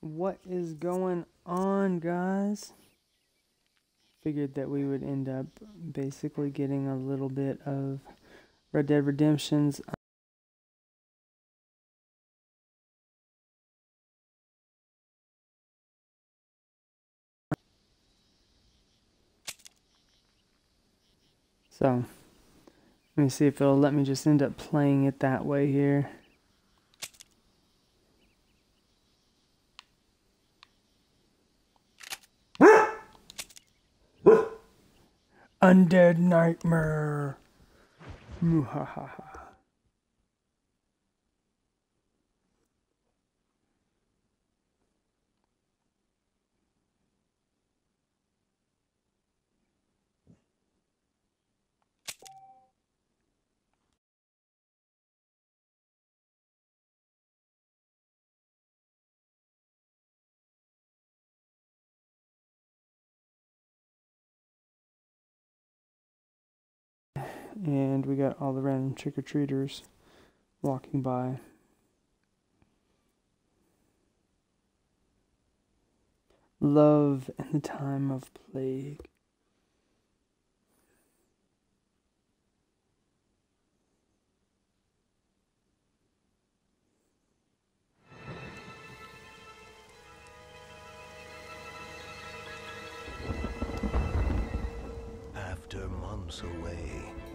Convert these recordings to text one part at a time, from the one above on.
What is going on, guys? Figured that we would end up basically getting a little bit of Red Dead Redemption's uh, So, let me see if it'll let me just end up playing it that way here. Undead Nightmare. Muhahaha. And we got all the random trick-or-treaters walking by. Love in the time of plague.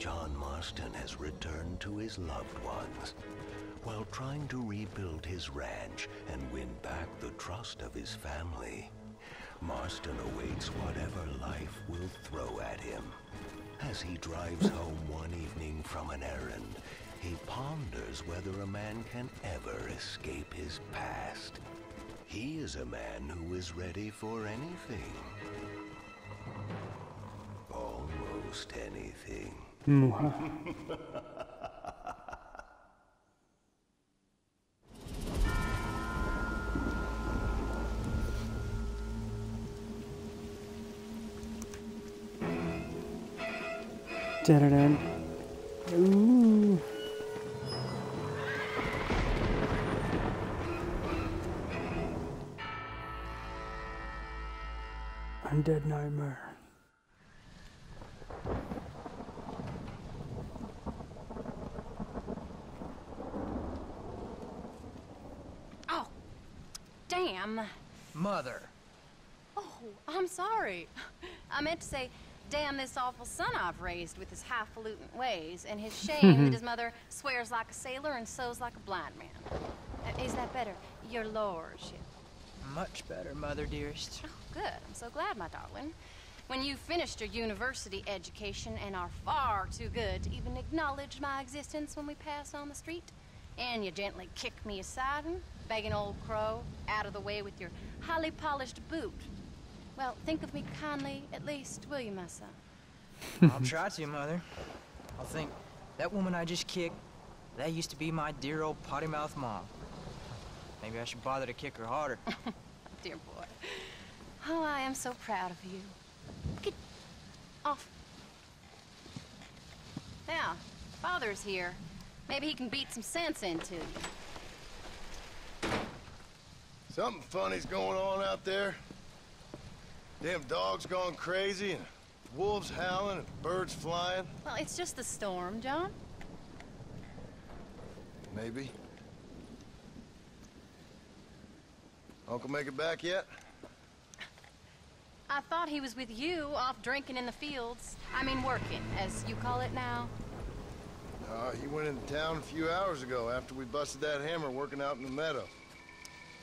John Marston has returned to his loved ones. While trying to rebuild his ranch and win back the trust of his family, Marston awaits whatever life will throw at him. As he drives home one evening from an errand, he ponders whether a man can ever escape his past. He is a man who is ready for anything. Almost anything. Muhaha. Da-da-da. Ooh. Undead Nightmare. Oh, Mother. Oh, I'm sorry. I meant to say, damn this awful son I've raised with his highfalutin ways, and his shame that his mother swears like a sailor and sews like a blind man. Uh, Is that better, your lordship? Much better, Mother dearest. Oh, good. I'm so glad, my darling. When you've finished your university education and are far too good to even acknowledge my existence when we pass on the street, and you gently kick me aside and begging old crow out of the way with your highly polished boot. Well, think of me kindly, at least, will you, my son? I'll try to, Mother. I'll think, that woman I just kicked, that used to be my dear old potty mouth mom. Maybe I should bother to kick her harder. Dear boy. Oh, I am so proud of you. Get off. Now, Father's here. Maybe he can beat some sense into you. Something funny's going on out there. Damn dogs gone crazy and wolves howling and birds flying. Well, it's just the storm, John. Maybe. Uncle make it back yet? I thought he was with you, off drinking in the fields. I mean, working, as you call it now. Uh, he went into town a few hours ago after we busted that hammer working out in the meadow.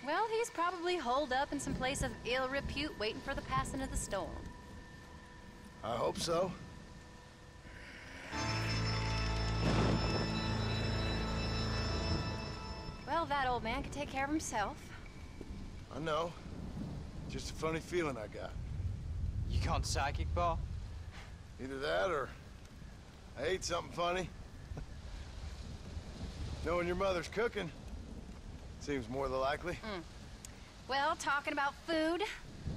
Well, he's probably holed up in some place of ill repute waiting for the passing of the storm. I hope so. Well, that old man could take care of himself. I know. Just a funny feeling I got. You gone psychic, Paul? Either that or I ate something funny. Knowing your mother's cooking seems more than likely. Mm. Well, talking about food,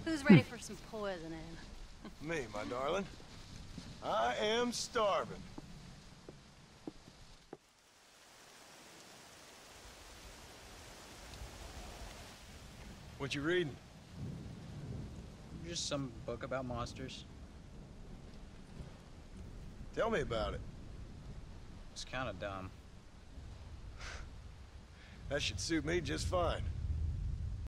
who's ready for some poisoning? Me, my darling. I am starving. What you reading? Just some book about monsters. Tell me about it. It's kind of dumb. That should suit me just fine.